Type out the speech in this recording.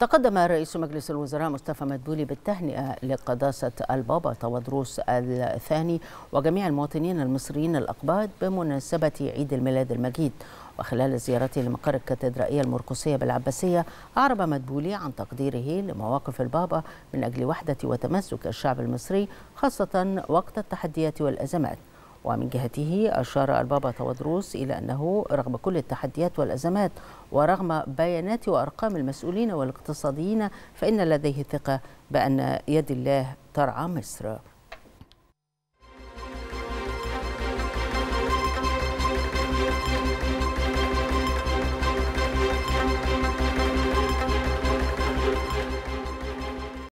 تقدم رئيس مجلس الوزراء مصطفى مدبولي بالتهنئة لقداسة البابا تودروس الثاني وجميع المواطنين المصريين الأقباط بمناسبة عيد الميلاد المجيد. وخلال زيارته لمقر الكاتدرائية المرقسية بالعباسية أعرب مدبولي عن تقديره لمواقف البابا من أجل وحدة وتماسك الشعب المصري خاصة وقت التحديات والأزمات. ومن جهته أشار البابا تودروس إلى أنه رغم كل التحديات والأزمات ورغم بيانات وأرقام المسؤولين والاقتصاديين فإن لديه ثقة بأن يد الله ترعى مصر.